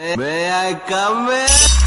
May I come in?